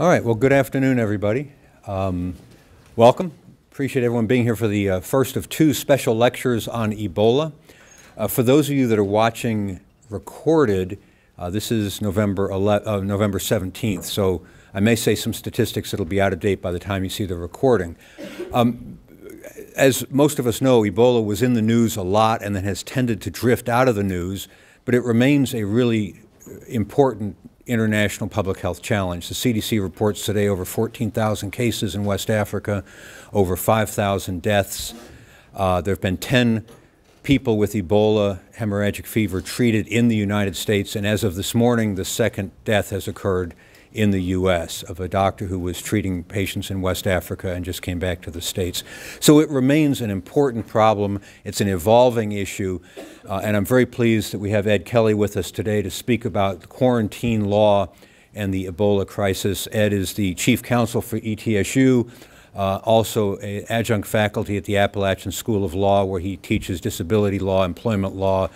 All right, well, good afternoon, everybody. Um, welcome. Appreciate everyone being here for the uh, first of two special lectures on Ebola. Uh, for those of you that are watching recorded, uh, this is November, 11, uh, November 17th, so I may say some statistics that'll be out of date by the time you see the recording. Um, as most of us know, Ebola was in the news a lot and then has tended to drift out of the news, but it remains a really important international public health challenge. The CDC reports today over 14,000 cases in West Africa, over 5,000 deaths. Uh, there have been 10 people with Ebola hemorrhagic fever treated in the United States, and as of this morning, the second death has occurred in the U.S. of a doctor who was treating patients in West Africa and just came back to the States. So it remains an important problem. It's an evolving issue, uh, and I'm very pleased that we have Ed Kelly with us today to speak about the quarantine law and the Ebola crisis. Ed is the chief counsel for ETSU, uh, also an adjunct faculty at the Appalachian School of Law, where he teaches disability law, employment law,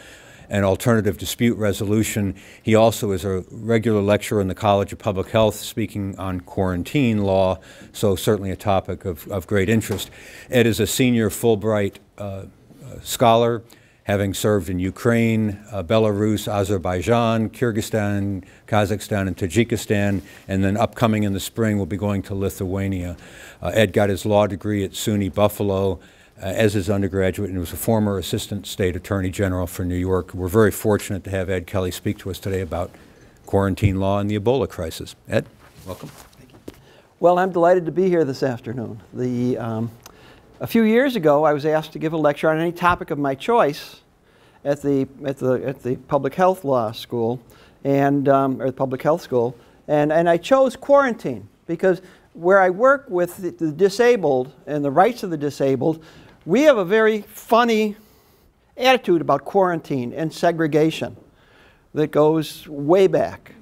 and alternative dispute resolution. He also is a regular lecturer in the College of Public Health speaking on quarantine law, so certainly a topic of, of great interest. Ed is a senior Fulbright uh, scholar, having served in Ukraine, uh, Belarus, Azerbaijan, Kyrgyzstan, Kazakhstan, and Tajikistan, and then upcoming in the spring we'll be going to Lithuania. Uh, Ed got his law degree at SUNY Buffalo as his undergraduate and was a former assistant state attorney general for New York. We're very fortunate to have Ed Kelly speak to us today about quarantine law and the Ebola crisis. Ed, welcome. Well, I'm delighted to be here this afternoon. The, um, a few years ago, I was asked to give a lecture on any topic of my choice at the, at the, at the public health law school, and, um, or the public health school, and, and I chose quarantine because where I work with the, the disabled and the rights of the disabled, we have a very funny attitude about quarantine and segregation that goes way back.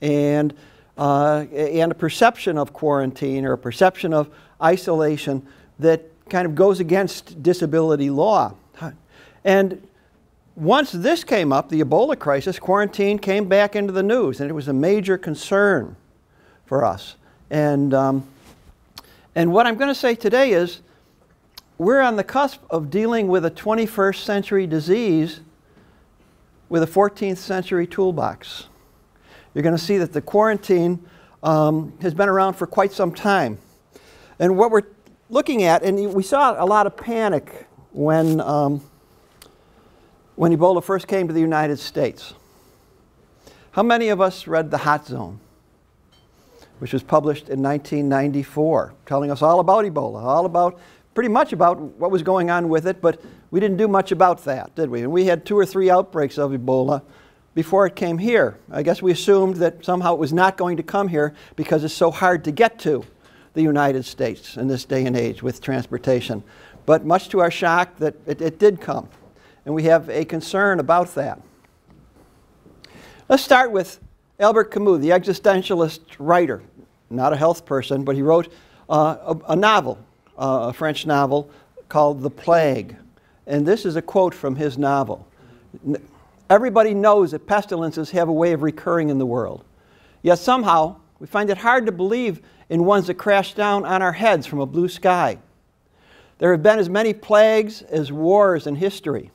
And, uh, and a perception of quarantine or a perception of isolation that kind of goes against disability law. And once this came up, the Ebola crisis, quarantine came back into the news, and it was a major concern for us. And, um, and what I'm going to say today is we're on the cusp of dealing with a 21st century disease with a 14th century toolbox. You're going to see that the quarantine um, has been around for quite some time. And what we're looking at, and we saw a lot of panic when, um, when Ebola first came to the United States. How many of us read The Hot Zone? which was published in 1994, telling us all about Ebola, all about, pretty much about what was going on with it, but we didn't do much about that, did we? And we had two or three outbreaks of Ebola before it came here. I guess we assumed that somehow it was not going to come here because it's so hard to get to the United States in this day and age with transportation. But much to our shock, that it, it did come. And we have a concern about that. Let's start with Albert Camus, the existentialist writer, not a health person, but he wrote uh, a, a, novel, uh, a French novel called The Plague. And this is a quote from his novel. Everybody knows that pestilences have a way of recurring in the world. Yet somehow, we find it hard to believe in ones that crash down on our heads from a blue sky. There have been as many plagues as wars in history.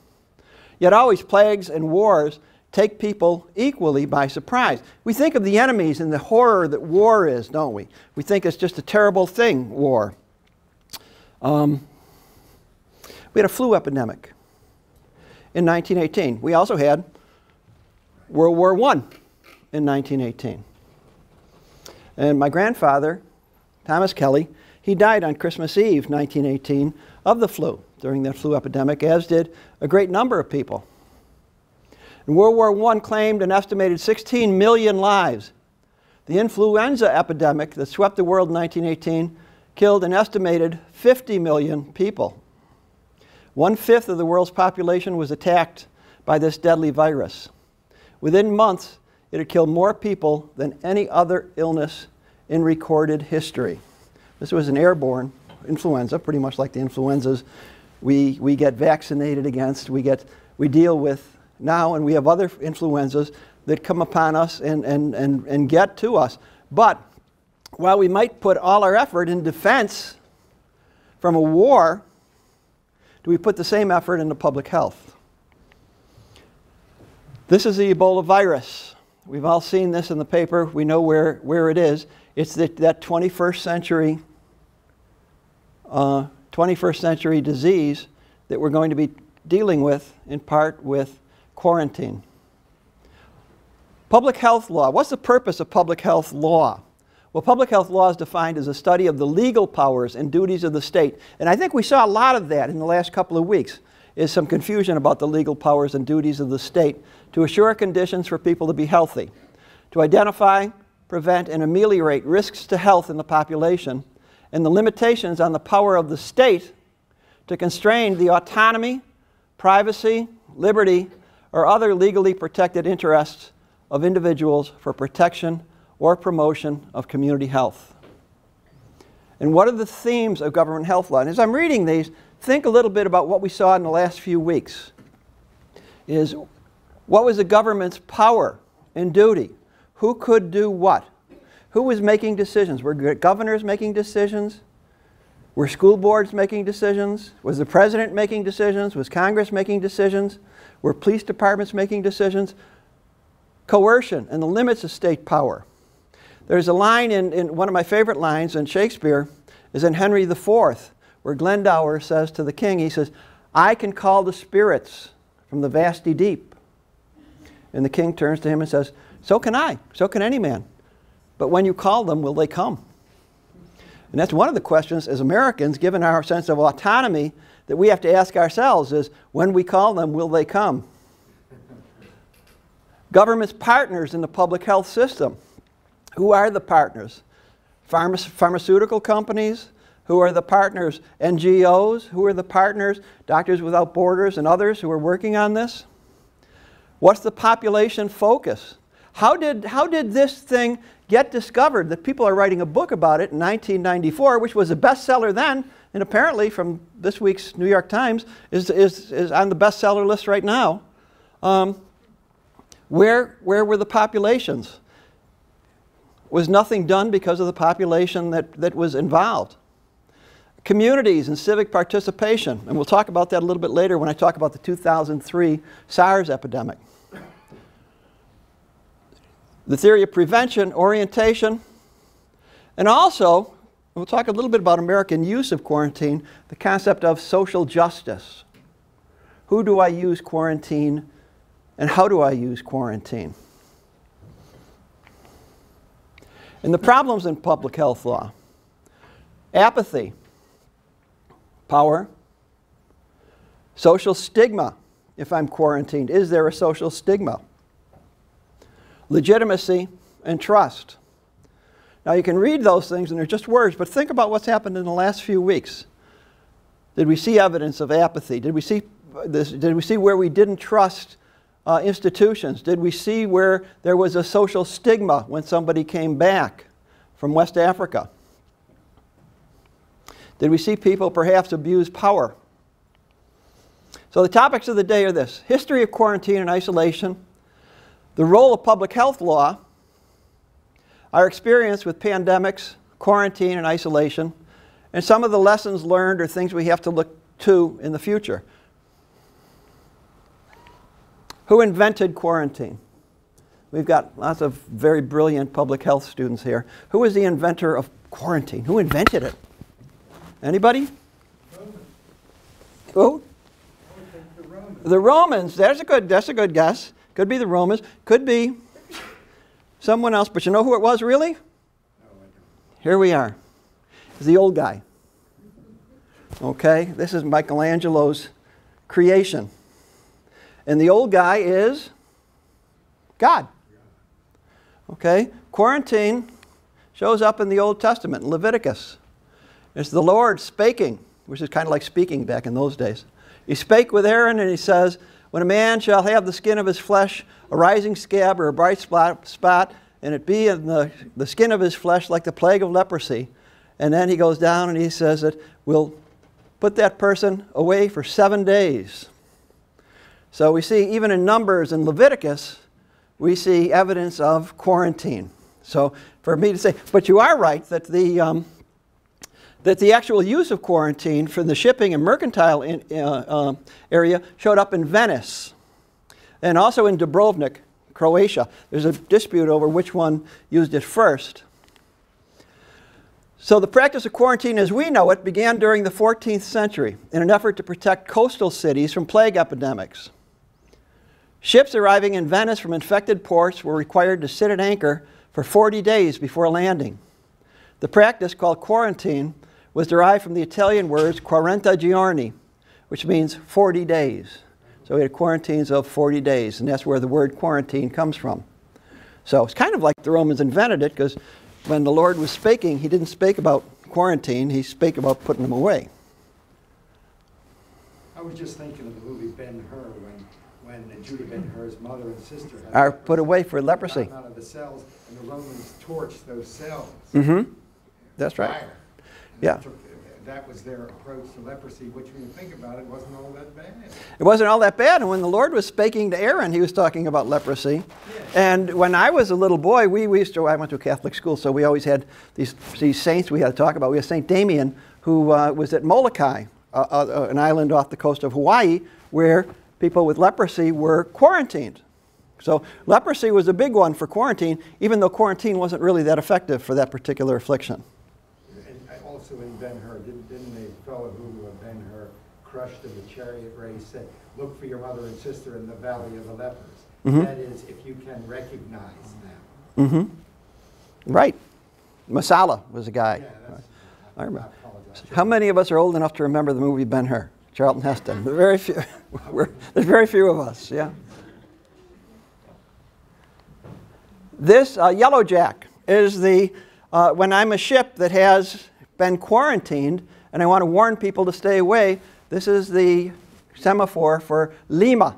Yet always plagues and wars take people equally by surprise. We think of the enemies and the horror that war is, don't we? We think it's just a terrible thing, war. Um, we had a flu epidemic in 1918. We also had World War I in 1918. And my grandfather, Thomas Kelly, he died on Christmas Eve, 1918, of the flu during the flu epidemic, as did a great number of people. And World War I claimed an estimated 16 million lives. The influenza epidemic that swept the world in 1918 killed an estimated 50 million people. One fifth of the world's population was attacked by this deadly virus. Within months, it had killed more people than any other illness in recorded history. This was an airborne influenza, pretty much like the influenzas we, we get vaccinated against, we, get, we deal with now, and we have other influenzas that come upon us and, and, and, and get to us. But while we might put all our effort in defense from a war, do we put the same effort into public health? This is the Ebola virus. We've all seen this in the paper. We know where, where it is. It's the, that 21st century, uh, 21st century disease that we're going to be dealing with, in part with quarantine. Public health law. What's the purpose of public health law? Well, public health law is defined as a study of the legal powers and duties of the state. And I think we saw a lot of that in the last couple of weeks, is some confusion about the legal powers and duties of the state to assure conditions for people to be healthy, to identify, prevent, and ameliorate risks to health in the population, and the limitations on the power of the state to constrain the autonomy, privacy, liberty, or other legally protected interests of individuals for protection or promotion of community health. And what are the themes of government health law? And as I'm reading these, think a little bit about what we saw in the last few weeks. Is what was the government's power and duty? Who could do what? Who was making decisions? Were governors making decisions? Were school boards making decisions? Was the president making decisions? Was Congress making decisions? Were police departments making decisions? Coercion and the limits of state power. There's a line in, in one of my favorite lines in Shakespeare is in Henry IV, where Glendower says to the king, he says, I can call the spirits from the vasty deep. And the king turns to him and says, So can I, so can any man. But when you call them, will they come? And that's one of the questions as Americans, given our sense of autonomy, that we have to ask ourselves is when we call them, will they come? Government's partners in the public health system. Who are the partners? Pharma pharmaceutical companies? Who are the partners? NGOs? Who are the partners? Doctors Without Borders and others who are working on this? What's the population focus? How did, how did this thing get discovered that people are writing a book about it in 1994, which was a bestseller then, and apparently from this week's New York Times is, is, is on the bestseller list right now. Um, where, where were the populations? Was nothing done because of the population that, that was involved? Communities and civic participation, and we'll talk about that a little bit later when I talk about the 2003 SARS epidemic. The theory of prevention, orientation, and also, we'll talk a little bit about American use of quarantine, the concept of social justice. Who do I use quarantine and how do I use quarantine? And the problems in public health law apathy, power, social stigma. If I'm quarantined, is there a social stigma? Legitimacy and trust. Now, you can read those things and they're just words, but think about what's happened in the last few weeks. Did we see evidence of apathy? Did we see, this, did we see where we didn't trust uh, institutions? Did we see where there was a social stigma when somebody came back from West Africa? Did we see people perhaps abuse power? So the topics of the day are this history of quarantine and isolation, the role of public health law, our experience with pandemics, quarantine, and isolation, and some of the lessons learned or things we have to look to in the future. Who invented quarantine? We've got lots of very brilliant public health students here. Who was the inventor of quarantine? Who invented it? Anybody? Romans. Who? The Romans. the Romans. That's a good. That's a good guess. Could be the Romans. Could be someone else. But you know who it was really? Here we are. It's the old guy. Okay, this is Michelangelo's creation. And the old guy is God. Okay? Quarantine shows up in the Old Testament, Leviticus. It's the Lord speaking, which is kind of like speaking back in those days. He spake with Aaron and he says, When a man shall have the skin of his flesh, a rising scab or a bright spot, spot and it be in the, the skin of his flesh like the plague of leprosy. And then he goes down and he says that we'll put that person away for seven days. So we see even in Numbers and Leviticus, we see evidence of quarantine. So for me to say, but you are right that the, um, that the actual use of quarantine for the shipping and mercantile in, uh, uh, area showed up in Venice and also in Dubrovnik, Croatia. There's a dispute over which one used it first. So the practice of quarantine as we know it began during the 14th century in an effort to protect coastal cities from plague epidemics. Ships arriving in Venice from infected ports were required to sit at anchor for 40 days before landing. The practice, called quarantine, was derived from the Italian words quaranta giorni, which means 40 days. So we had quarantines of 40 days, and that's where the word quarantine comes from. So it's kind of like the Romans invented it, because when the Lord was speaking, he didn't speak about quarantine, he spake about putting them away. I was just thinking of the movie Ben Hur when, when Judah Ben Hur's mother and sister Are put away for leprosy. out of the cells, and the Romans torched those cells. Mm-hmm. That's right. Fire. Yeah. that took- That was their approach to leprosy, which when you think about it, wasn't all that bad. It wasn't all that bad. And when the Lord was speaking to Aaron, he was talking about leprosy. And when I was a little boy, we, we used to, I went to a Catholic school, so we always had these, these saints we had to talk about. We had St. Damien, who uh, was at Molokai, uh, uh, an island off the coast of Hawaii, where people with leprosy were quarantined. So leprosy was a big one for quarantine, even though quarantine wasn't really that effective for that particular affliction. And also in Ben Hur, didn't, didn't the fellow who uh, Ben Hur crushed in the chariot race said, look for your mother and sister in the valley of the lepers? Mhm. That is, if you can recognize them. Mm-hmm. Right. Messala was a guy. Yeah, that's, I remember. apologize. How many of us are old enough to remember the movie Ben Hur? Charlton Heston. Very few. There's very few of us. Yeah. This uh, yellow jack is the uh, when I'm a ship that has been quarantined and I want to warn people to stay away. This is the semaphore for Lima,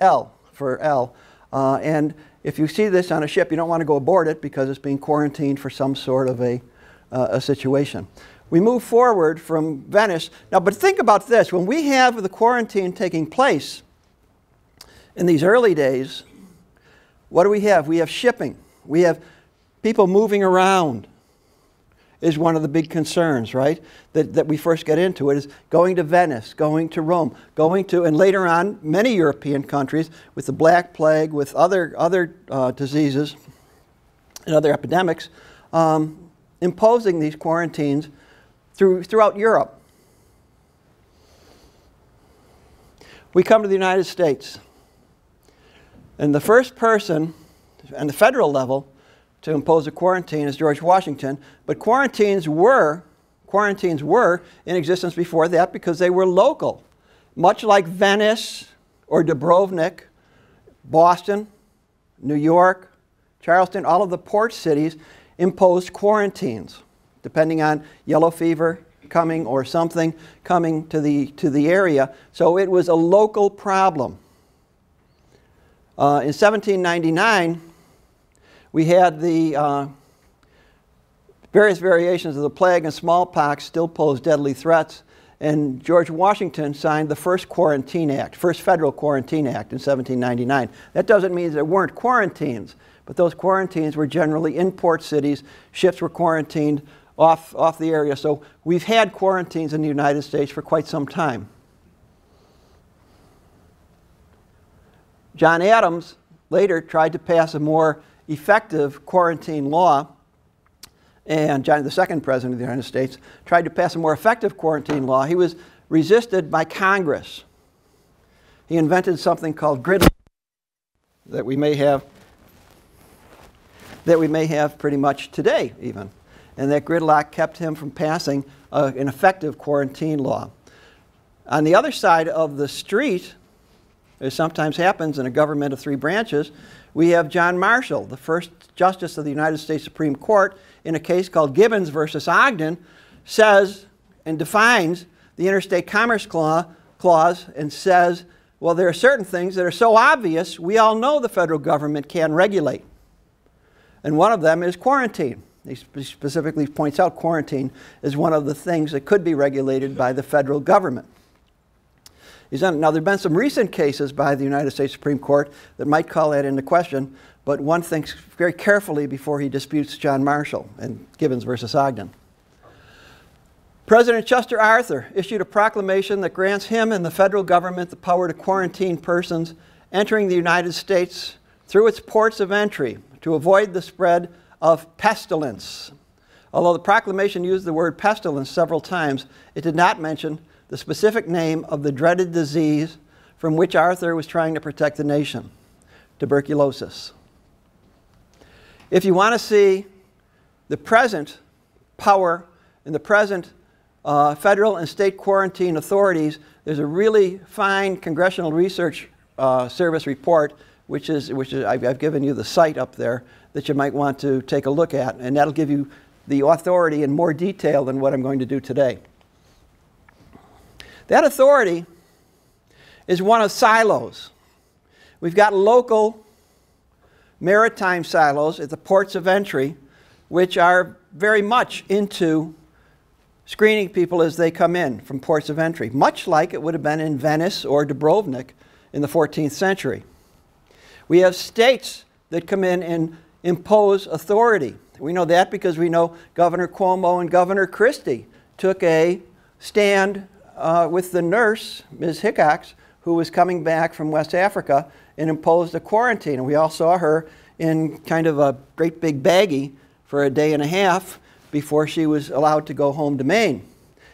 L for L. Uh, and if you see this on a ship, you don't want to go aboard it because it's being quarantined for some sort of a, uh, a situation. We move forward from Venice. Now, but think about this when we have the quarantine taking place in these early days, what do we have? We have shipping. We have people moving around is one of the big concerns, right? That, that we first get into it is going to Venice, going to Rome, going to, and later on, many European countries with the Black Plague, with other, other uh, diseases and other epidemics, um, imposing these quarantines through, throughout Europe. We come to the United States. And the first person on the federal level to impose a quarantine is George Washington. But quarantines were, quarantines were in existence before that because they were local. Much like Venice or Dubrovnik, Boston, New York, Charleston, all of the port cities imposed quarantines, depending on yellow fever coming or something coming to the, to the area. So it was a local problem. Uh, in 1799, we had the uh, various variations of the plague and smallpox still posed deadly threats, and George Washington signed the first Quarantine Act, first federal Quarantine Act in 1799. That doesn't mean there weren't quarantines, but those quarantines were generally in port cities. Ships were quarantined off, off the area. So we've had quarantines in the United States for quite some time. John Adams later tried to pass a more effective quarantine law, and John, the second president of the United States, tried to pass a more effective quarantine law. He was resisted by Congress. He invented something called gridlock that we may have that we may have pretty much today even. And that gridlock kept him from passing uh, an effective quarantine law. On the other side of the street, as sometimes happens in a government of three branches, we have John Marshall, the first justice of the United States Supreme Court, in a case called Gibbons versus Ogden, says and defines the Interstate Commerce Clause, clause and says, well, there are certain things that are so obvious, we all know the federal government can regulate. And one of them is quarantine. He specifically points out quarantine is one of the things that could be regulated by the federal government. Now, there have been some recent cases by the United States Supreme Court that might call that into question, but one thinks very carefully before he disputes John Marshall and Gibbons versus Ogden. President Chester Arthur issued a proclamation that grants him and the federal government the power to quarantine persons entering the United States through its ports of entry to avoid the spread of pestilence. Although the proclamation used the word pestilence several times, it did not mention the specific name of the dreaded disease from which Arthur was trying to protect the nation tuberculosis. If you want to see the present power and the present uh, federal and state quarantine authorities, there's a really fine Congressional Research uh, Service report, which is, which is I've, I've given you the site up there that you might want to take a look at, and that'll give you the authority in more detail than what I'm going to do today. That authority is one of silos. We've got local maritime silos at the ports of entry, which are very much into screening people as they come in from ports of entry, much like it would have been in Venice or Dubrovnik in the 14th century. We have states that come in and impose authority. We know that because we know Governor Cuomo and Governor Christie took a stand uh, with the nurse, Ms. Hickox, who was coming back from West Africa and imposed a quarantine. And we all saw her in kind of a great big baggie for a day and a half before she was allowed to go home to Maine.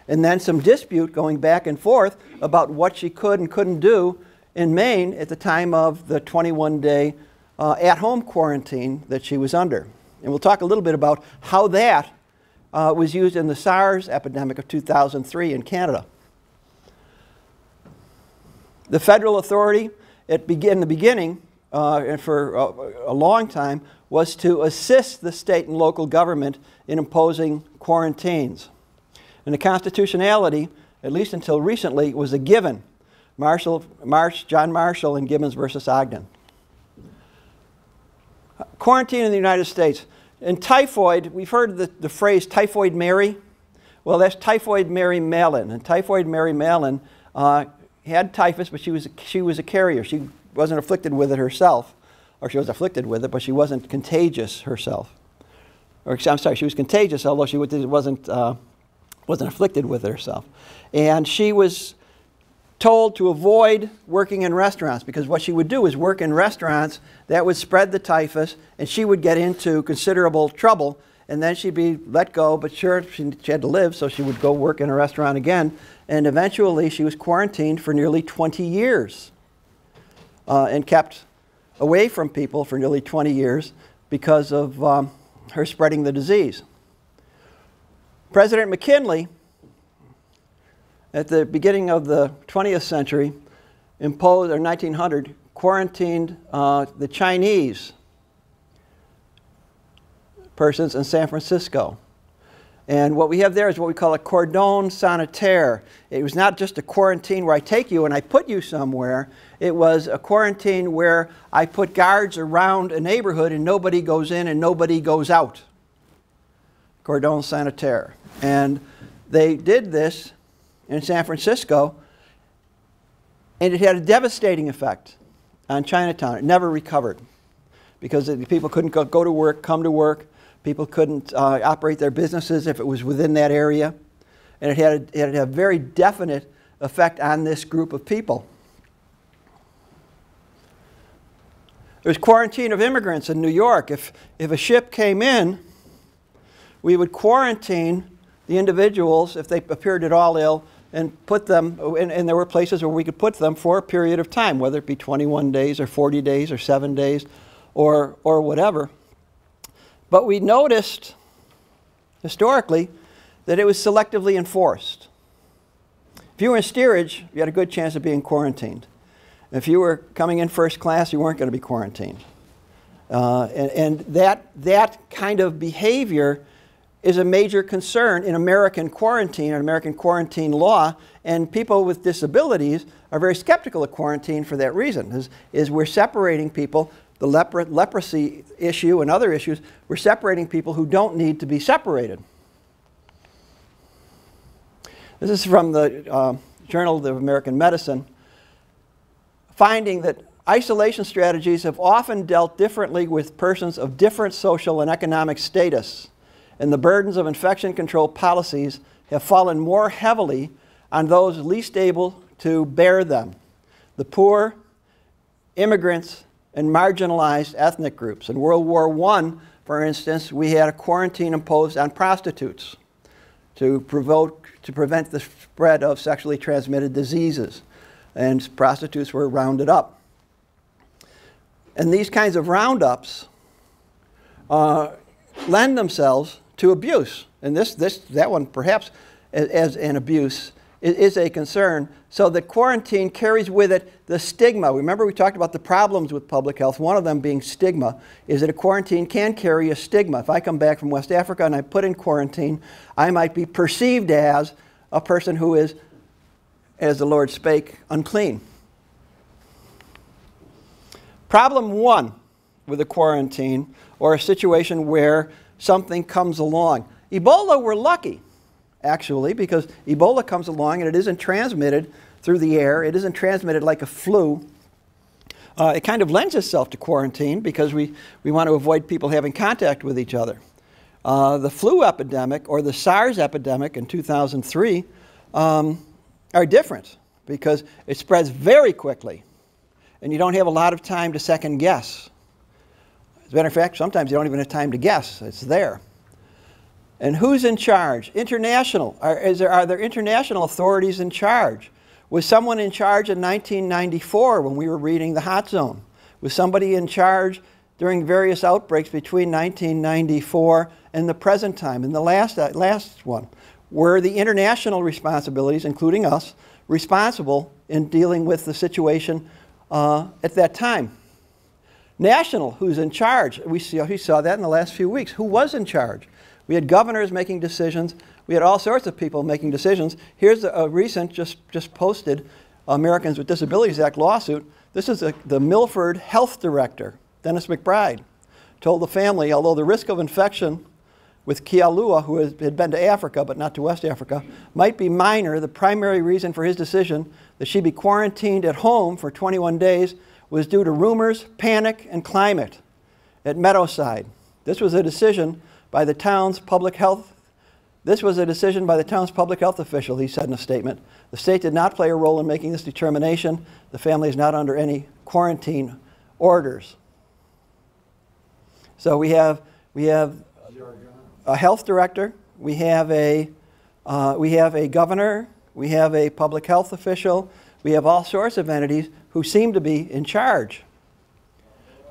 And then some dispute going back and forth about what she could and couldn't do in Maine at the time of the 21 day uh, at home quarantine that she was under. And we'll talk a little bit about how that uh, was used in the SARS epidemic of 2003 in Canada. The federal authority at begin, the beginning uh, and for a, a long time was to assist the state and local government in imposing quarantines. And the constitutionality, at least until recently, was a given. Marshall, Marsh, John Marshall and Gibbons versus Ogden. Quarantine in the United States. In typhoid, we've heard the, the phrase typhoid Mary. Well, that's typhoid Mary Mallon. And typhoid Mary Mallon uh, had typhus, but she was, she was a carrier. She wasn't afflicted with it herself, or she was afflicted with it, but she wasn't contagious herself. Or I'm sorry, she was contagious, although she wasn't, uh, wasn't afflicted with it herself. And she was told to avoid working in restaurants because what she would do is work in restaurants that would spread the typhus and she would get into considerable trouble and then she'd be let go but sure she, she had to live so she would go work in a restaurant again and eventually she was quarantined for nearly 20 years uh, and kept away from people for nearly 20 years because of um, her spreading the disease. President McKinley, at the beginning of the 20th century, imposed, or 1900, quarantined uh, the Chinese persons in San Francisco. And what we have there is what we call a cordon sanitaire. It was not just a quarantine where I take you and I put you somewhere. It was a quarantine where I put guards around a neighborhood and nobody goes in and nobody goes out. Cordon sanitaire. And they did this in San Francisco, and it had a devastating effect on Chinatown. It never recovered because the people couldn't go, go to work, come to work. People couldn't uh, operate their businesses if it was within that area. And it had, a, it had a very definite effect on this group of people. There's quarantine of immigrants in New York. If, if a ship came in, we would quarantine the individuals if they appeared at all ill and put them, and, and, there were places where we could put them for a period of time, whether it be 21 days or 40 days or seven days or, or whatever. But we noticed historically that it was selectively enforced. If you were in steerage, you had a good chance of being quarantined. If you were coming in first class, you weren't going to be quarantined. Uh, and, and that, that kind of behavior is a major concern in American quarantine and American quarantine law. And people with disabilities are very skeptical of quarantine for that reason, is, is we're separating people, the lepro leprosy issue and other issues, we're separating people who don't need to be separated. This is from the uh, Journal of American Medicine. finding that isolation strategies have often dealt differently with persons of different social and economic status, and the burdens of infection control policies have fallen more heavily on those least able to bear them the poor, immigrants, and marginalized ethnic groups. In World War I, for instance, we had a quarantine imposed on prostitutes to, provoke, to prevent the spread of sexually transmitted diseases. And prostitutes were rounded up. And these kinds of roundups uh, lend themselves to abuse. And this, this, that one perhaps as, as an abuse is a concern. So that quarantine carries with it the stigma. Remember, we talked about the problems with public health. One of them being stigma is that a quarantine can carry a stigma. If I come back from West Africa and I put in quarantine, I might be perceived as a person who is, as the Lord spake, unclean. Problem one with a quarantine or a situation where something comes along. Ebola, we're lucky actually, because Ebola comes along and it isn't transmitted through the air, it isn't transmitted like a flu. Uh, it kind of lends itself to quarantine because we, we want to avoid people having contact with each other. Uh, the flu epidemic or the SARS epidemic in 2003 um, are different because it spreads very quickly and you don't have a lot of time to second guess. As a matter of fact, sometimes you don't even have time to guess, it's there. And who's in charge? International. Are, there, are there international authorities in charge? Was someone in charge in 1994 when we were reading the hot zone? Was somebody in charge during various outbreaks between 1994 and the present time, and the last, uh, last one? Were the international responsibilities, including us, responsible in dealing with the situation uh, at that time? National, who's in charge? We, see, we saw that in the last few weeks. Who was in charge? We had governors making decisions. We had all sorts of people making decisions. Here's a, a recent, just, just posted, Americans with Disabilities Act lawsuit. This is a, the Milford Health Director, Dennis McBride, told the family, although the risk of infection with Kialua, who had been to Africa but not to West Africa, might be minor, the primary reason for his decision that she be quarantined at home for 21 days was due to rumors, panic, and climate at Meadowside. This was a decision by the town's public health. This was a decision by the town's public health official, he said in a statement. The state did not play a role in making this determination. The family is not under any quarantine orders. So we have, we have a health director, we have a, uh, we have a governor, we have a public health official, we have all sorts of entities who seem to be in charge.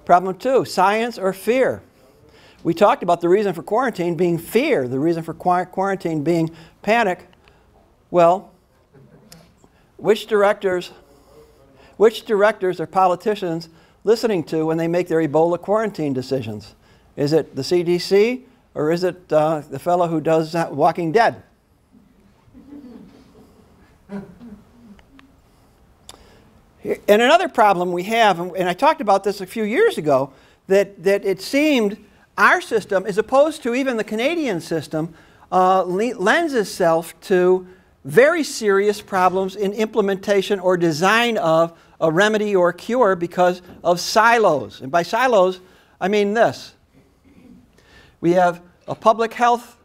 Problem two science or fear. We talked about the reason for quarantine being fear, the reason for quarantine being panic. Well, which directors, which directors are politicians listening to when they make their Ebola quarantine decisions? Is it the CDC or is it uh, the fellow who does Walking Dead? And another problem we have, and I talked about this a few years ago, that, that it seemed our system, as opposed to even the Canadian system, uh, lends itself to very serious problems in implementation or design of a remedy or cure because of silos. And by silos, I mean this. We have a public health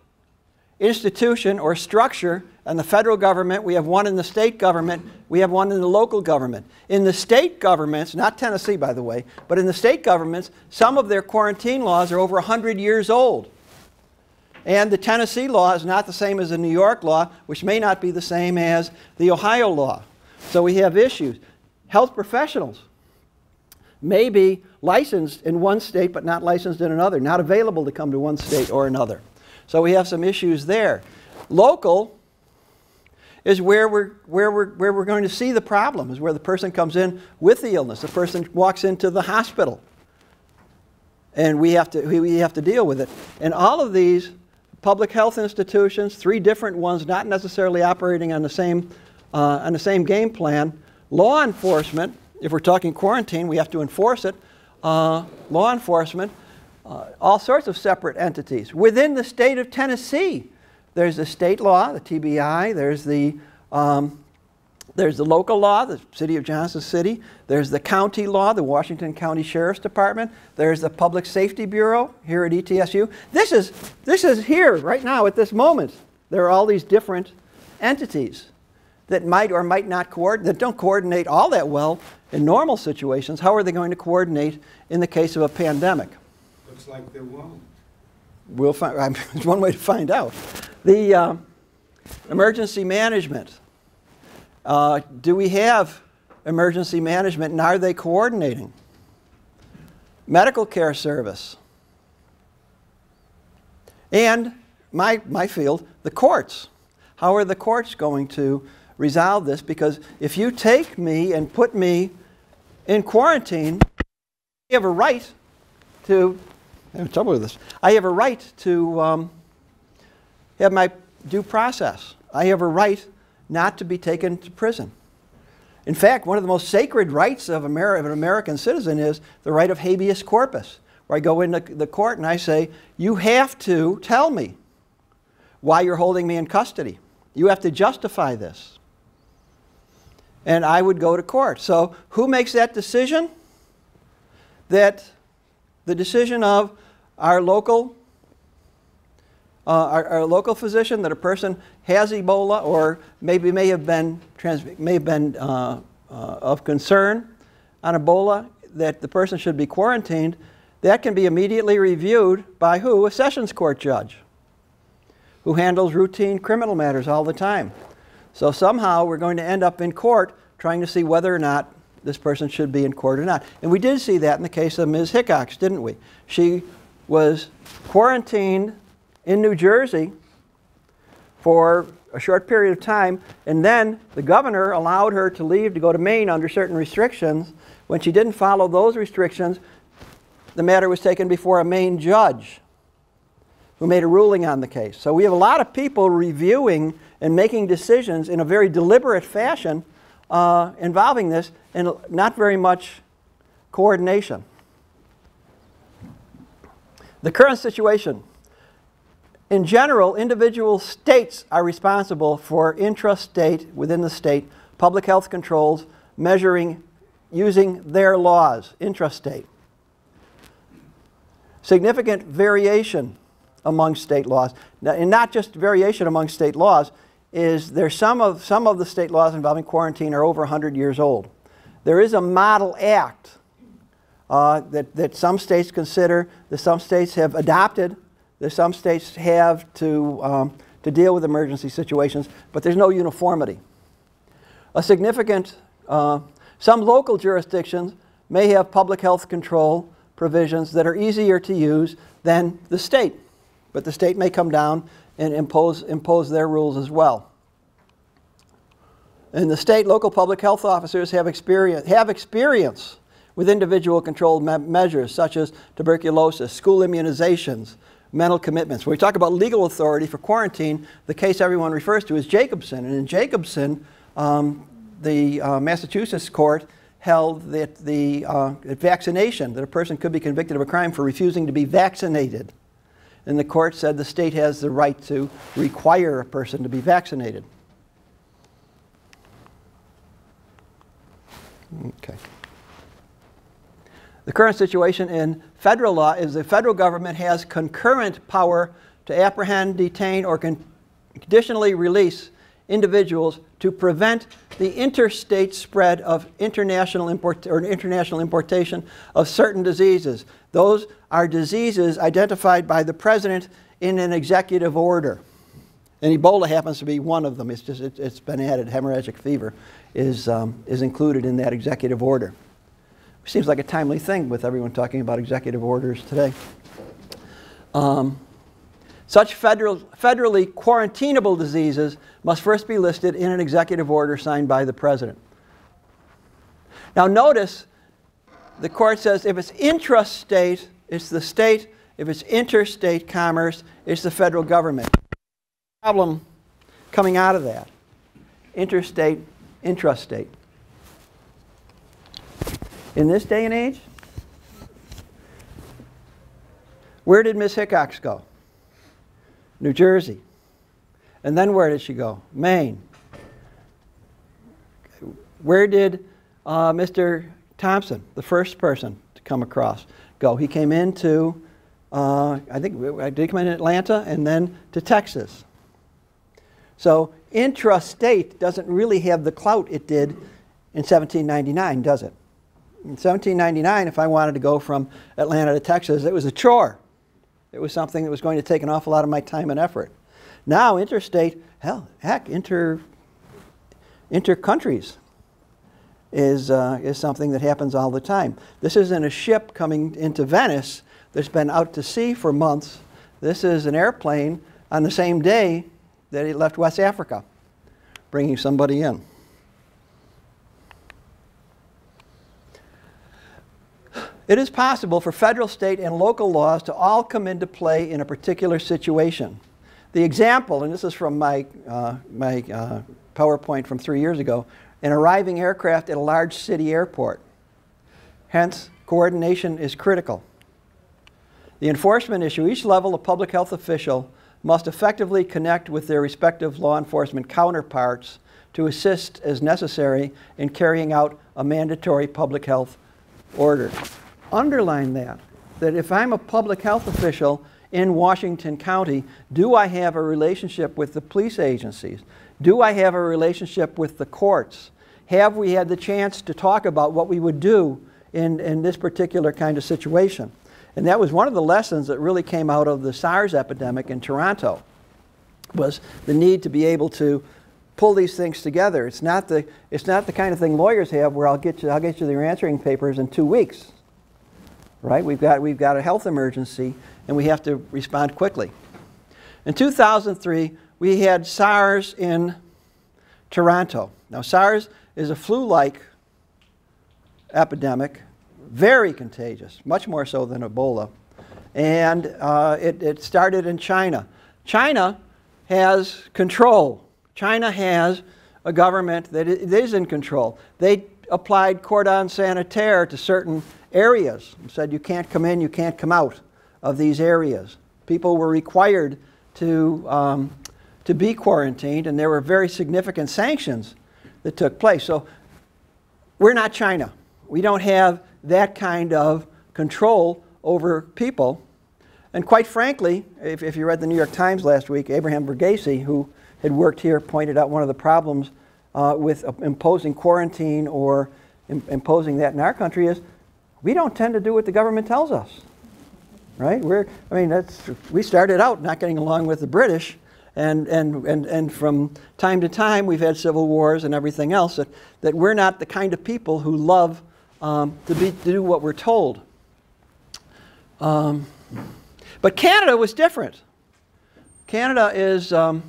institution or structure in the federal government, we have one in the state government, we have one in the local government. In the state governments, not Tennessee by the way, but in the state governments, some of their quarantine laws are over 100 years old. And the Tennessee law is not the same as the New York law, which may not be the same as the Ohio law. So we have issues. Health professionals may be licensed in one state but not licensed in another, not available to come to one state or another. So we have some issues there. Local is where we're, where, we're, where we're going to see the problem, is where the person comes in with the illness. The person walks into the hospital. And we have to, we have to deal with it. And all of these public health institutions, three different ones, not necessarily operating on the same, uh, on the same game plan. Law enforcement, if we're talking quarantine, we have to enforce it. Uh, law enforcement, uh, all sorts of separate entities. Within the state of Tennessee, there's the state law, the TBI, there's the, um, There's the local law, the City of Johnson City. There's the county law, the Washington County Sheriff's Department. There's the Public Safety Bureau here at ETSU. This is, this is here right now at this moment. There are all these different entities that might or might not coordinate, that don't coordinate all that well in normal situations. How are they going to coordinate in the case of a pandemic? Looks like they won't. We'll find, there's one way to find out. The uh, emergency management. Uh, do we have emergency management and are they coordinating? Medical care service. And my, my field, the courts. How are the courts going to resolve this? Because if you take me and put me in quarantine, you have a right to I have trouble with this. I have a right to um, have my due process. I have a right not to be taken to prison. In fact, one of the most sacred rights of, Ameri- of an American citizen is the right of habeas corpus, where I go into the court and I say, You have to tell me why you're holding me in custody. You have to justify this. And I would go to court. So, who makes that decision? That the decision of our local uh, our, our local physician that a person has Ebola or maybe may have been trans- may have been uh, uh, of concern on Ebola that the person should be quarantined. That can be immediately reviewed by who? A sessions court judge who handles routine criminal matters all the time. So somehow we're going to end up in court trying to see whether or not this person should be in court or not. And we did see that in the case of Ms. Hickox, didn't we? She was quarantined in New Jersey for a short period of time, and then the governor allowed her to leave to go to Maine under certain restrictions. When she didn't follow those restrictions, the matter was taken before a Maine judge who made a ruling on the case. So we have a lot of people reviewing and making decisions in a very deliberate fashion uh, involving this, and not very much coordination. The current situation. In general, individual states are responsible for intrastate, within the state, public health controls measuring using their laws, intrastate. Significant variation among state laws, Now, and not just variation among state laws, is there some of, some of the state laws involving quarantine are over 100 years old. There is a model act uh, that, that some states consider, that some states have adopted, that some states have to, um, to deal with emergency situations, but there's no uniformity. A significant, uh, some local jurisdictions may have public health control provisions that are easier to use than the state, but the state may come down and impose, impose their rules as well. And the state local public health officers have experience, have experience with individual controlled me- measures such as tuberculosis, school immunizations, mental commitments. When we talk about legal authority for quarantine, the case everyone refers to is Jacobson. And in Jacobson, um, the uh, Massachusetts court held that the uh, vaccination, that a person could be convicted of a crime for refusing to be vaccinated. And the court said the state has the right to require a person to be vaccinated. Okay. The current situation in federal law is the federal government has concurrent power to apprehend, detain, or con- conditionally release individuals to prevent the interstate spread of international import or international importation of certain diseases. Those are diseases identified by the president in an executive order. And Ebola happens to be one of them. It's just it, has been added. Hemorrhagic fever is um, is included in that executive order. Seems like a timely thing with everyone talking about executive orders today. Um, such federal, federally quarantinable diseases must first be listed in an executive order signed by the president. Now, notice the court says if it's intrastate, it's the state. If it's interstate commerce, it's the federal government. Problem coming out of that interstate, intrastate. In this day and age, where did Miss Hickox go? New Jersey. And then where did she go? Maine. Where did uh, Mr. Thompson, the first person to come across, go? He came into, uh, I think, I did come in Atlanta and then to Texas. So intrastate doesn't really have the clout it did in 1799, does it? In 1799, if I wanted to go from Atlanta to Texas, it was a chore. It was something that was going to take an awful lot of my time and effort. Now, interstate, hell, heck, inter, inter-countries is, uh, is something that happens all the time. This isn't a ship coming into Venice that's been out to sea for months. This is an airplane on the same day that it left West Africa, bringing somebody in. It is possible for federal, state, and local laws to all come into play in a particular situation. The example, and this is from my, uh, my uh, PowerPoint from three years ago, an arriving aircraft at a large city airport. Hence, coordination is critical. The enforcement issue, each level of public health official must effectively connect with their respective law enforcement counterparts to assist as necessary in carrying out a mandatory public health order underline that, that if I'm a public health official in Washington County, do I have a relationship with the police agencies? Do I have a relationship with the courts? Have we had the chance to talk about what we would do in, in this particular kind of situation? And that was one of the lessons that really came out of the SARS epidemic in Toronto, was the need to be able to pull these things together. It's not the, it's not the kind of thing lawyers have where I'll get you, I'll get you your answering papers in two weeks right? We've got, we've got a health emergency and we have to respond quickly. In 2003, we had SARS in Toronto. Now, SARS is a flu like epidemic, very contagious, much more so than Ebola. And uh, it, it started in China. China has control. China has a government that is in control. They applied cordon sanitaire to certain areas and said you can't come in, you can't come out of these areas. People were required to, um, to be quarantined, and there were very significant sanctions that took place. So we're not China. We don't have that kind of control over people. And quite frankly, if, if you read the New York Times last week, Abraham Verghese, who had worked here, pointed out one of the problems uh, with imposing quarantine or imposing that in our country is we don't tend to do what the government tells us. Right? We're, I mean, that's, we started out not getting along with the British, and, and, and, and from time to time we've had civil wars and everything else, that, that we're not the kind of people who love um, to, be, to do what we're told. Um, but Canada was different. Canada is um,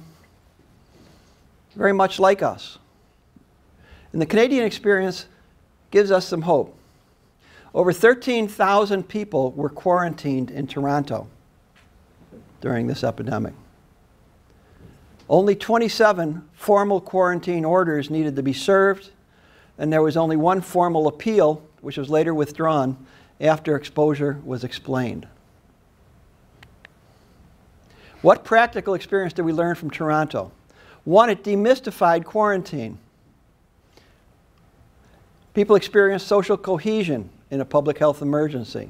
very much like us. And the Canadian experience gives us some hope. Over 13,000 people were quarantined in Toronto during this epidemic. Only 27 formal quarantine orders needed to be served, and there was only one formal appeal, which was later withdrawn after exposure was explained. What practical experience did we learn from Toronto? One, it demystified quarantine. People experienced social cohesion in a public health emergency.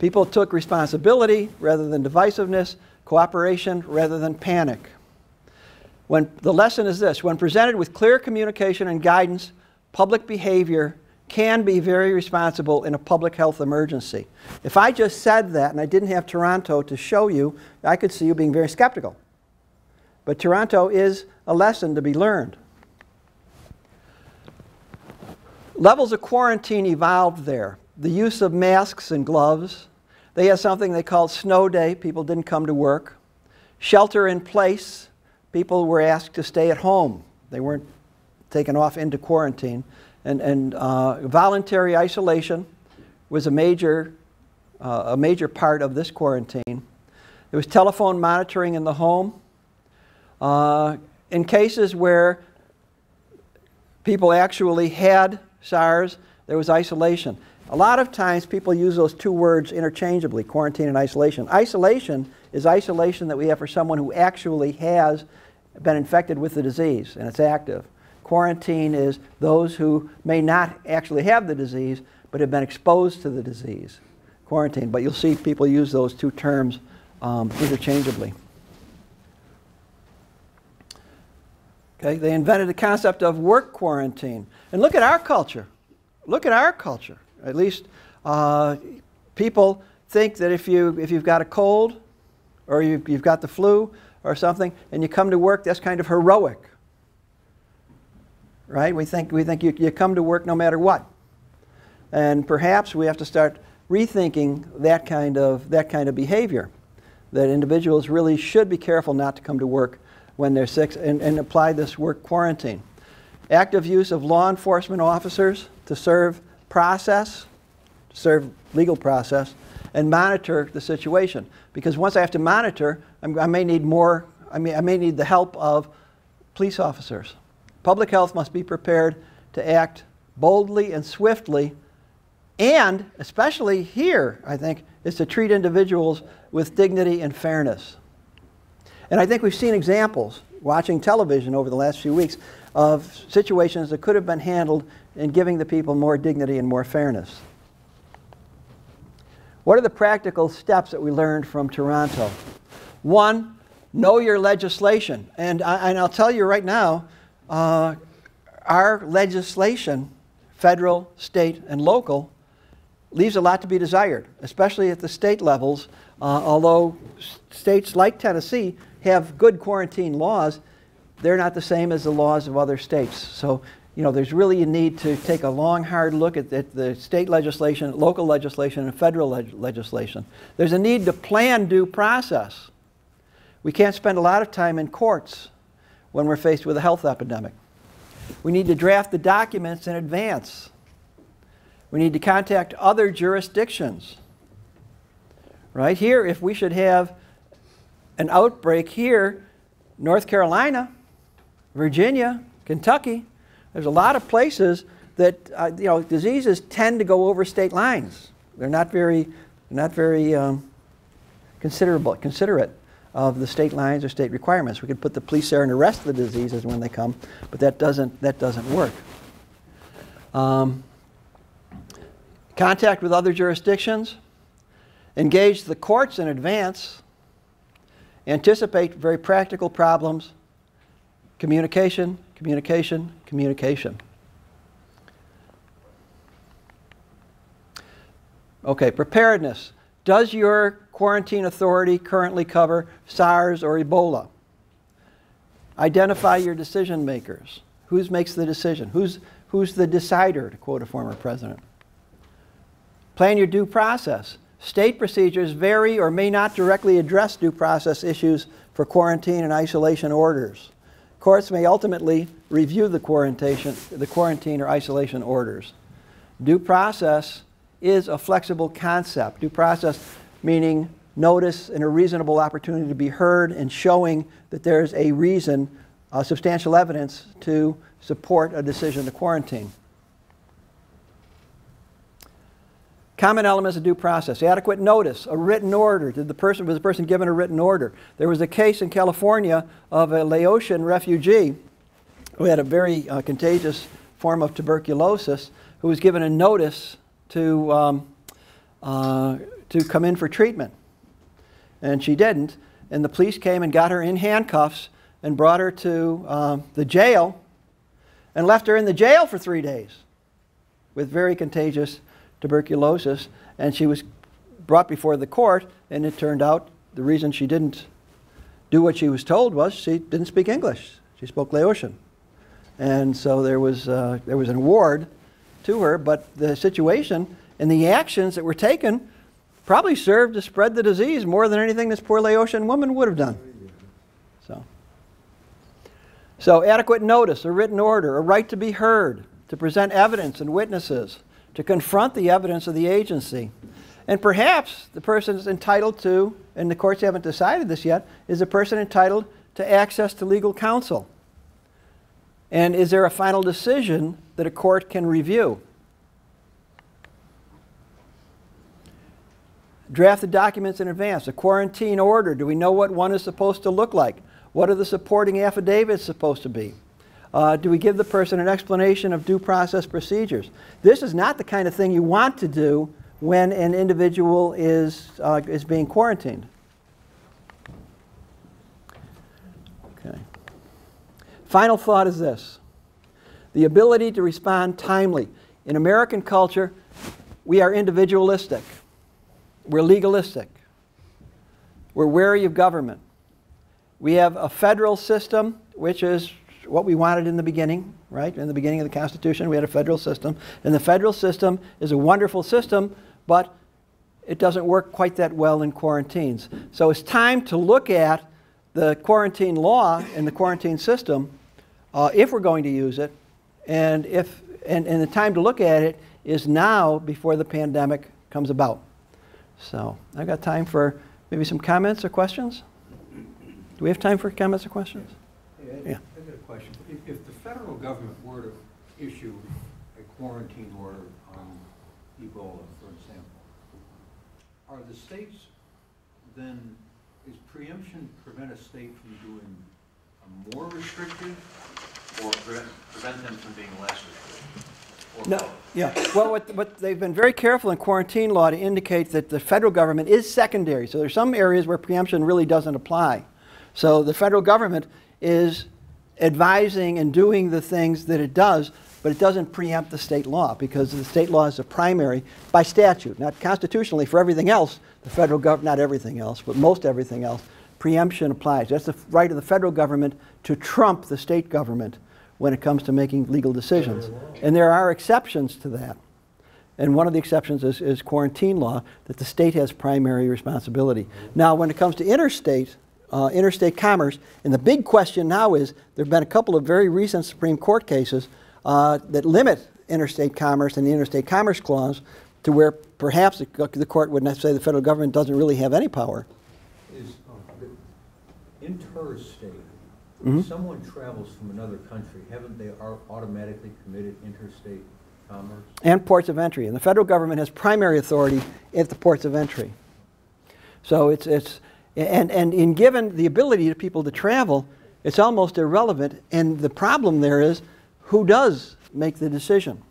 People took responsibility rather than divisiveness, cooperation rather than panic. When, the lesson is this when presented with clear communication and guidance, public behavior can be very responsible in a public health emergency. If I just said that and I didn't have Toronto to show you, I could see you being very skeptical. But Toronto is a lesson to be learned. Levels of quarantine evolved there. The use of masks and gloves. They had something they called snow day. People didn't come to work. Shelter in place. People were asked to stay at home. They weren't taken off into quarantine. And, and uh, voluntary isolation was a major, uh, a major part of this quarantine. There was telephone monitoring in the home. Uh, in cases where people actually had SARS, there was isolation. A lot of times people use those two words interchangeably, quarantine and isolation. Isolation is isolation that we have for someone who actually has been infected with the disease and it's active. Quarantine is those who may not actually have the disease, but have been exposed to the disease. Quarantine. But you'll see people use those two terms um, interchangeably. Okay, they invented the concept of work quarantine. And look at our culture. Look at our culture. At least uh, people think that if, you, if you've got a cold or you, you've got the flu or something and you come to work, that's kind of heroic. Right? We think, we think you, you come to work no matter what. And perhaps we have to start rethinking that kind of, that kind of behavior. That individuals really should be careful not to come to work when they're sick and, and apply this work quarantine. Active use of law enforcement officers to serve process, serve legal process, and monitor the situation. Because once I have to monitor, I'm, i may need more, I may, I may need the help of police officers. Public health must be prepared to act boldly and swiftly, and especially here, I think, is to treat individuals with dignity and fairness. And I think we've seen examples watching television over the last few weeks of situations that could have been handled in giving the people more dignity and more fairness. What are the practical steps that we learned from Toronto? One, know your legislation. And, I, will tell you right now, uh, our legislation, federal, state, and local, leaves a lot to be desired, especially at the state levels. Uh, although states like Tennessee have good quarantine laws, they're not the same as the laws of other states. So, you know, there's really a need to take a long, hard look at, at the state legislation, local legislation, and federal leg legislation. There's a need to plan due process. We can't spend a lot of time in courts when we're faced with a health epidemic. We need to draft the documents in advance. We need to contact other jurisdictions. Right here, if we should have an outbreak here, North Carolina, Virginia, Kentucky. There's a lot of places that uh, you know diseases tend to go over state lines. They're not very, not very um, considerable, considerate of the state lines or state requirements. We could put the police there and arrest the diseases when they come, but that doesn't that doesn't work. Um, contact with other jurisdictions. Engage the courts in advance Anticipate very practical problems. Communication, communication, communication. Okay, preparedness. Does your quarantine authority currently cover SARS or Ebola? Identify your decision makers. Who makes the decision? Who's, who's the decider, to quote a former president? Plan your due process. State procedures vary or may not directly address due process issues for quarantine and isolation orders. Courts may ultimately review the quarantine, the quarantine or isolation orders. Due process is a flexible concept. Due process meaning notice and a reasonable opportunity to be heard and showing that there's a reason, uh, substantial evidence to support a decision to quarantine. Common elements of due process. Adequate notice, a written order. Did the person, was the person given a written order? There was a case in California of a Laotian refugee who had a very uh, contagious form of tuberculosis who was given a notice to, um, uh, to come in for treatment. And she didn't. And the police came and got her in handcuffs and brought her to um, the jail and left her in the jail for three days with very contagious tuberculosis, and she was brought before the court, and it turned out the reason she didn't do what she was told was she didn't speak English. She spoke Laotian. And so there was, uh, there was an award to her, but the situation and the actions that were taken probably served to spread the disease more than anything this poor Laotian woman would have done. So, so adequate notice, a written order, a right to be heard, to present evidence and witnesses, to confront the evidence of the agency. And perhaps the person is entitled to, and the courts haven't decided this yet, is the person entitled to access to legal counsel? And is there a final decision that a court can review? Draft the documents in advance. A quarantine order. Do we know what one is supposed to look like? What are the supporting affidavits supposed to be? Uh, do we give the person an explanation of due process procedures? This is not the kind of thing you want to do when an individual is, uh, is being quarantined. Okay. Final thought is this the ability to respond timely. In American culture, we are individualistic, we're legalistic, we're wary of government. We have a federal system, which is what we wanted in the beginning, right? In the beginning of the Constitution, we had a federal system. And the federal system is a wonderful system, but it doesn't work quite that well in quarantines. So it's time to look at the quarantine law and the quarantine system uh, if we're going to use it. And, if, and, and the time to look at it is now before the pandemic comes about. So I've got time for maybe some comments or questions. Do we have time for comments or questions? Yeah. I've got a question. If, if the federal government were to issue a quarantine order on Ebola, for example, are the states then, is preemption prevent a state from doing a more restrictive Or prevent, prevent them from being less restrictive? No, yeah. Well, what, what, they've been very careful in quarantine law to indicate that the federal government is secondary. So there's some areas where preemption really doesn't apply. So the federal government is advising and doing the things that it does, but it doesn't preempt the state law because the state law is a primary by statute, not constitutionally. For everything else, the federal government, not everything else, but most everything else, preemption applies. That's the right of the federal government to trump the state government when it comes to making legal decisions. And there are exceptions to that. And one of the exceptions is, is quarantine law, that the state has primary responsibility. Now, when it comes to interstate, uh, interstate commerce, and the big question now is there have been a couple of very recent Supreme Court cases uh, that limit interstate commerce and the Interstate Commerce Clause to where perhaps the, the court would not say the federal government doesn't really have any power. is uh, interstate. Mhm. If someone travels from another country, haven't they au- automatically committed interstate commerce? and ports of entry. And the federal government has primary authority at the ports of entry. So it's, it's and, and in given the ability to people to travel, it's almost irrelevant. And the problem there is who does make the decision?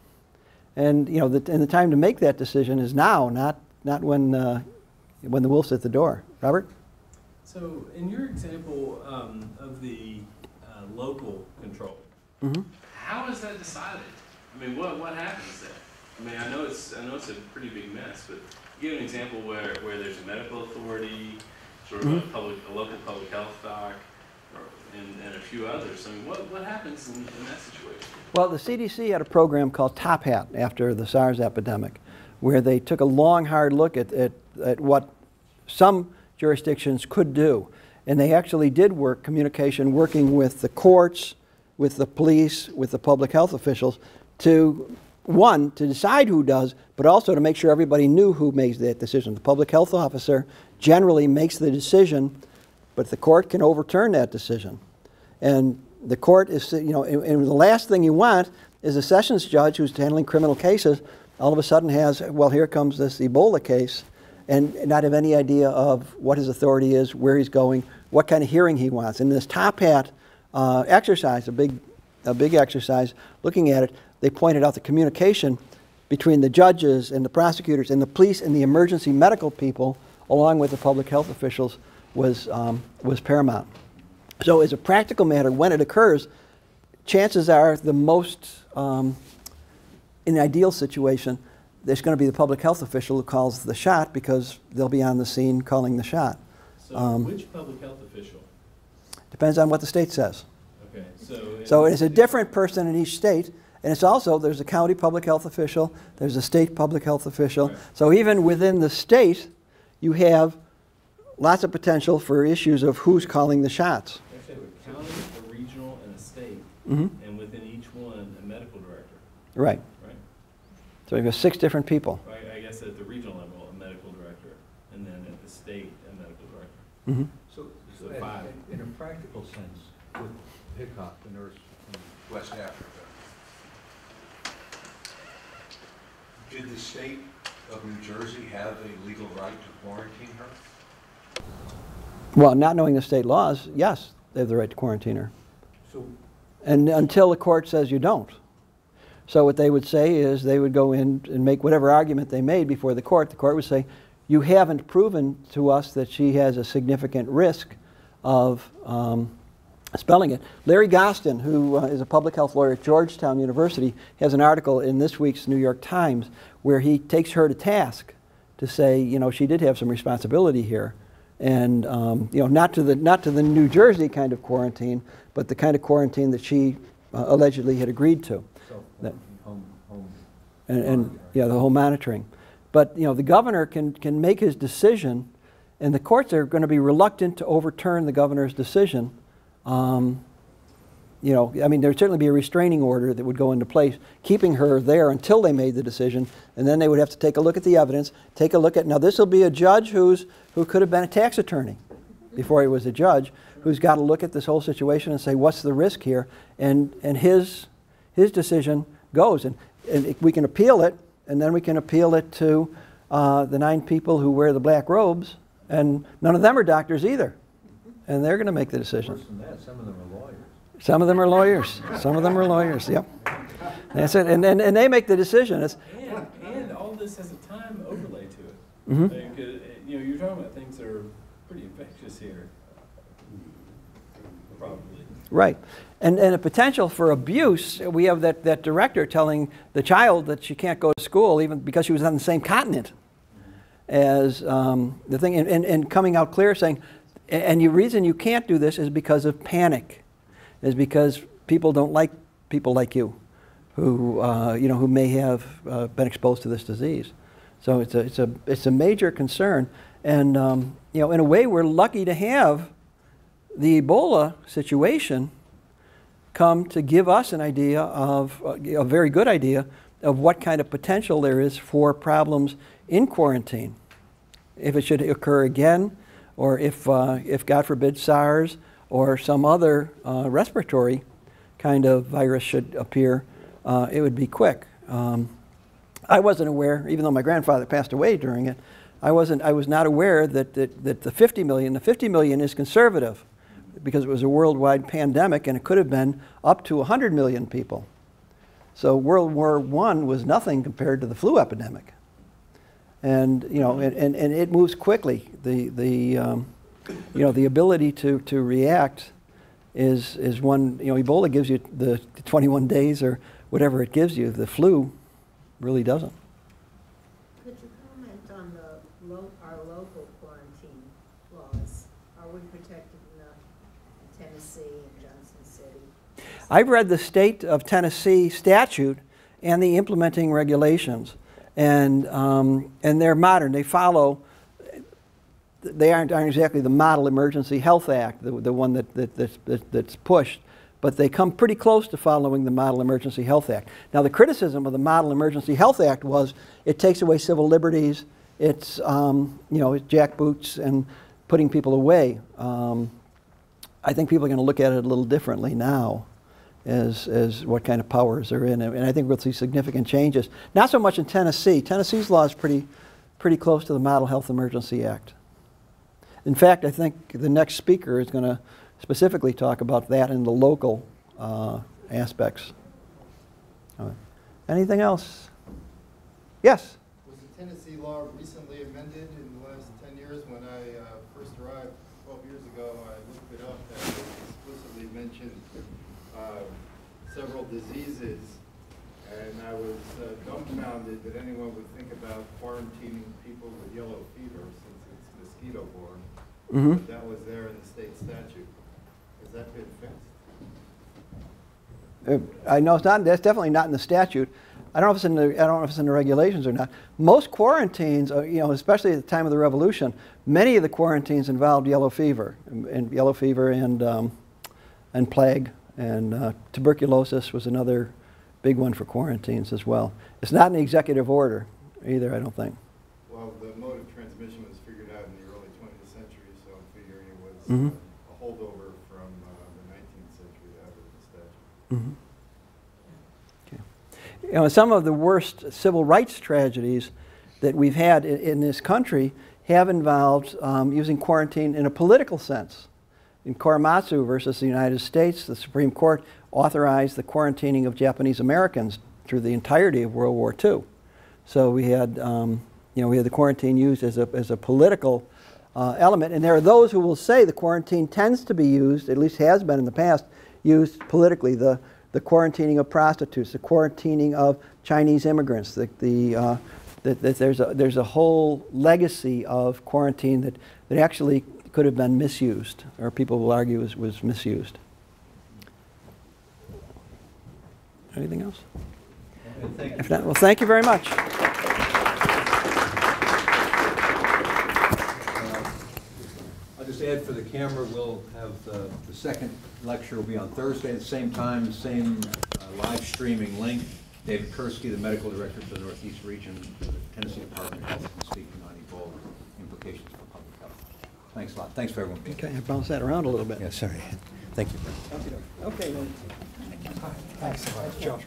And you know, the, and the time to make that decision is now, not, not when, uh, when the wolf's at the door. Robert? So, in your example um, of the uh, local control, Mm-hmm. How is that decided? I mean, what, what happens there? I mean, I know it's, I know it's a pretty big mess, but give an example where, where there's a medical authority, sort of mm-hmm. a public, a local public health doc, or, and, and a few others. I mean, what, what happens in, in that situation? Well, the CDC had a program called Top Hat after the SARS epidemic, where they took a long, hard look at, at, at what some jurisdictions could do. And they actually did work communication, working with the courts, with the police, with the public health officials, to, one, to decide who does, but also to make sure everybody knew who makes that decision. The public health officer generally makes the decision, but the court can overturn that decision. And the court is, you know, and, and the last thing you want is a sessions judge who's handling criminal cases all of a sudden has, well, here comes this Ebola case, and not have any idea of what his authority is, where he's going, what kind of hearing he wants. In this top hat uh, exercise, a big, a big exercise, looking at it, they pointed out the communication between the judges and the prosecutors and the police and the emergency medical people, along with the public health officials, was, um, was paramount. So, as a practical matter, when it occurs, chances are the most, um, in an ideal situation, there's going to be the public health official who calls the shot because they'll be on the scene calling the shot. so Um, which public health official? Depends on what the state says. Okay, so. So it's a different person in each state, and it's also, there's a county public health official, there's a state public health official. Right. So even within the state, you have lots of potential for issues of who's calling the shots. Actually, have a county, a regional, and a state, Mhm. and within each one, a medical director, Right. right? So you've got six different people. Right, I guess at the regional level, a medical director, and then at the state, a medical director. Mhm. So, So Ed, five. in a practical sense, with Hickox, the nurse from West Africa, did the state of New Jersey have a legal right to quarantine her? Well, not knowing the state laws, yes, they have the right to quarantine her. So and until the court says you don't. So what they would say is they would go in and make whatever argument they made before the court. The court would say, you haven't proven to us that she has a significant risk of um, spelling it. Larry Gostin, who uh, is a public health lawyer at Georgetown University, has an article in this week's New York Times where he takes her to task to say, you know, she did have some responsibility here. And, um, you know, not to, the, not to the New Jersey kind of quarantine, but the kind of quarantine that she uh, allegedly had agreed to. That- and, and yeah, the whole monitoring. But you know, the governor can can make his decision, and the courts are going to be reluctant to overturn the governor's decision. Um, you know, I mean, there'd certainly be a restraining order that would go into place, keeping her there until they made the decision, and then they would have to take a look at the evidence, take a look at. Now, this will be a judge who's who could have been a tax attorney before he was a judge, who's got to look at this whole situation and say, what's the risk here, and and his his decision goes, and and we can appeal it, and then we can appeal it to uh, the nine people who wear the black robes, and none of them are doctors either, and they're going to make the decision. That, some of them are lawyers. Some of them are lawyers. Some of them are lawyers. Yep. That's it. And, and, and they make the decision. It's, And, and all this has a time overlay to it. Mhm. Like, uh, you know, you're talking about things that are pretty infectious here. Probably. right. And, and a potential for abuse. We have that, that director telling the child that she can't go to school even because she was on the same continent as um, the thing, and, and, and coming out clear saying, "A- and the reason you can't do this is because of panic, is because people don't like people like you, who uh, you know who may have uh, been exposed to this disease. So it's a it's a it's a major concern, and um, you know in a way we're lucky to have the Ebola situation come to give us an idea of uh, a very good idea of what kind of potential there is for problems in quarantine. If it should occur again, or if, uh, if God forbid, SARS or some other uh, respiratory kind of virus should appear, uh, it would be quick. Um, I wasn't aware, even though my grandfather passed away during it, I, wasn't, I was not aware that, that, that the 50 million, the 50 million is conservative because it was a worldwide pandemic and it could have been up to 100 million people. So World War I was nothing compared to the flu epidemic. And, you know, and, and, and it moves quickly. The, the, um, you know, the ability to, to react is, is one, you know, Ebola gives you the 21 days or whatever it gives you. The flu really doesn't. Could you comment on the lo, our local quarantine laws? Are we protected enough in Tennessee and Johnson City? I've read the state of Tennessee statute and the implementing regulations, and, um, and they're modern. They follow, they aren't, aren't exactly the Model Emergency Health Act, the, the one that, that, that's- that, that's pushed, but they come pretty close to following the Model Emergency Health Act. Now, the criticism of the Model Emergency Health Act was it takes away civil liberties, it's, um, you know, it's jackboots and putting people away. Um, I think people are going to look at it a little differently now as, as what kind of powers are in. And I think we'll see significant changes. Not so much in Tennessee. Tennessee's law is pretty, pretty close to the Model Health Emergency Act. In fact, I think the next speaker is going to specifically talk about that in the local uh, aspects. Anything else? Yes? Was the Tennessee law recently amended in the last ten years? When I uh, first arrived twelve years ago, I looked it up and it explicitly mentioned uh, several diseases. And I was uh, dumbfounded that anyone would think about quarantining people with yellow fever since it's mosquito-borne. Mm-hmm. But that was there in the state statute. Has that been fixed? Uh, I know it's not, that's definitely not in the statute. I don't know if it's in the, I don't know if it's in the regulations or not. Most quarantines, uh, you know, especially at the time of the revolution, many of the quarantines involved yellow fever, and, and yellow fever and, um, and plague, and uh, tuberculosis was another big one for quarantines as well. It's not an executive order either, I don't think. Well, the mode of transmission was figured out in the early twentieth century, so I'm figuring it was Mhm. uh, a holdover from uh, the nineteenth century to have it in the statute. You know, some of the worst civil rights tragedies that we've had in, in this country have involved um, using quarantine in a political sense. In Korematsu versus the United States, the Supreme Court authorized the quarantining of Japanese Americans through the entirety of World War II. So we had, um, you know, we had the quarantine used as a, as a political uh, element. And there are those who will say the quarantine tends to be used, at least has been in the past, used politically. The, the quarantining of prostitutes, the quarantining of Chinese immigrants, the, the, uh, that, that there's, a, there's a whole legacy of quarantine that, that actually could have been misused, or people will argue was, was misused. Anything else? If not, well, thank you very much. I'll just add for the camera, we'll have uh, the second lecture will be on Thursday at the same time, same uh, live streaming link. David Kirschke, the medical director for the Northeast Region, the Tennessee Department of Health, and speaking on Ebola implications for public health. Thanks a lot. Thanks for everyone being here. Okay, I bounced that around a little bit. Yeah, sorry. Thank you. Okay, then. Thanks so much, Josh.